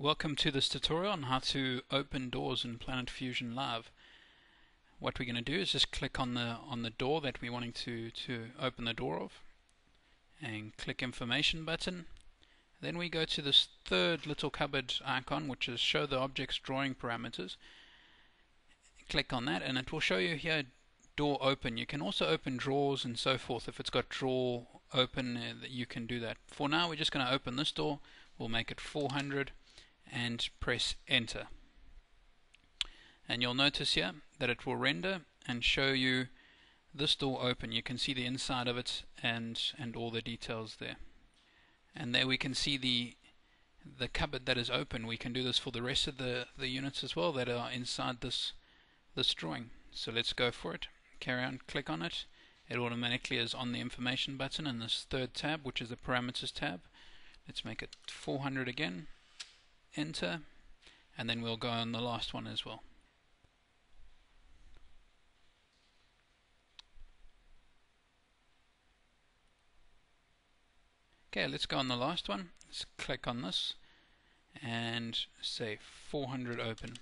Welcome to this tutorial on how to open doors in Planit Fusion Live. What we're going to do is just click on the on the door that we're wanting to, to open the door of and click information button. Then we go to this third little cupboard icon which is show the object's drawing parameters. Click on that and it will show you here door open. You can also open drawers and so forth. If it's got drawer open uh, you can do that. For now we're just going to open this door. We'll make it 400 and press enter. And you'll notice here that it will render and show you this door open. You can see the inside of it and and all the details there. And there we can see the the cupboard that is open. We can do this for the rest of the the units as well that are inside this this drawing. So let's go for it. Carry on click on it. It automatically is on the information button in this third tab which is the parameters tab. Let's make it 400 again enter and then we'll go on the last one as well. Okay, let's go on the last one. Let's click on this and say 400 open.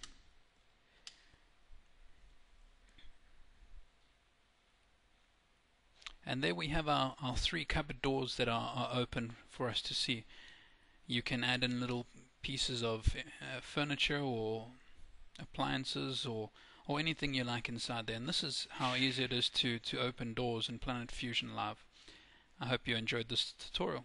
And there we have our, our three cupboard doors that are, are open for us to see. You can add in little pieces of uh, furniture or appliances or or anything you like inside there and this is how easy it is to to open doors in Planit Fusion Live. I hope you enjoyed this tutorial.